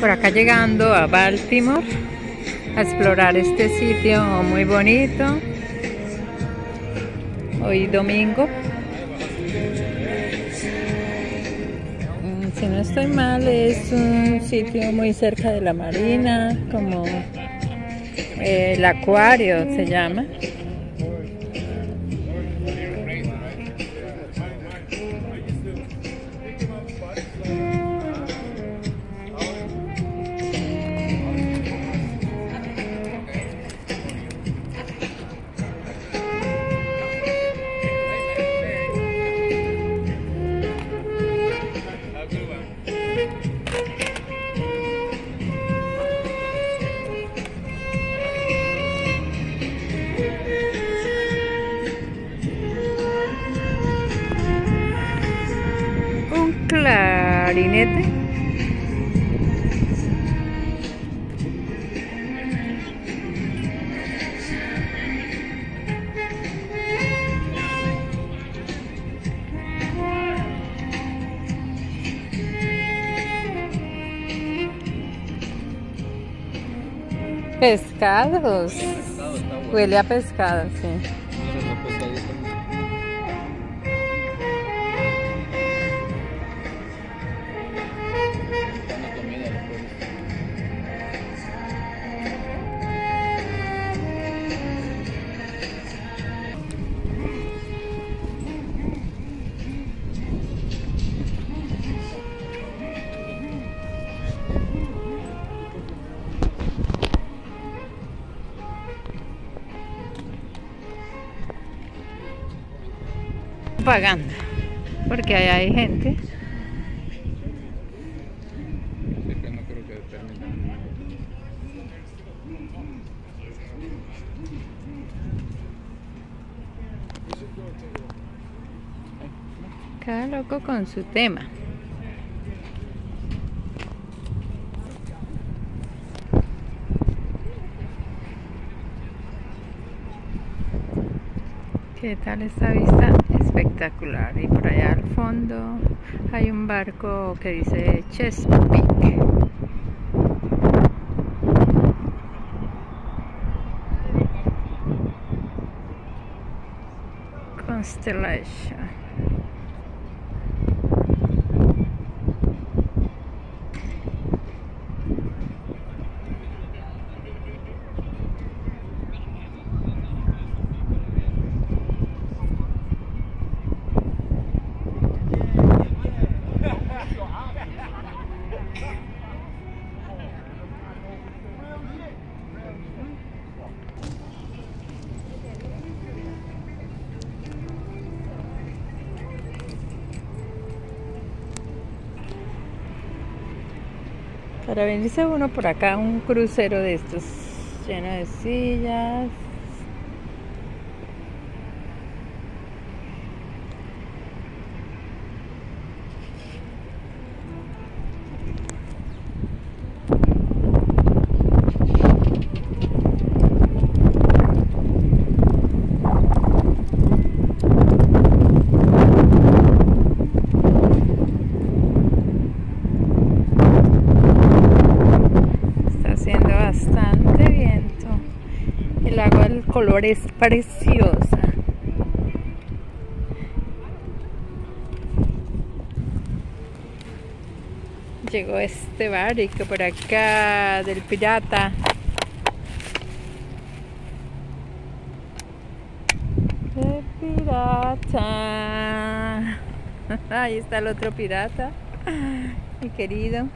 por acá llegando a Baltimore a explorar este sitio muy bonito. Hoy domingo. Mm, si no estoy mal, es un sitio muy cerca de la marina, como eh, el acuario se llama. Clarinete. Pescados. Huele a pescado, sí. Propaganda porque ahí hay gente. Cada loco con su tema ¿Qué tal esta vista? Espectacular. Y por allá al fondo hay un barco que dice Chesapeake. Constellation. Para venirse uno por acá, un crucero de estos lleno de sillas, color es preciosa. Llegó este barco por acá del pirata. El pirata. Ahí está el otro pirata, mi querido.